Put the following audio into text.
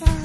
Bye.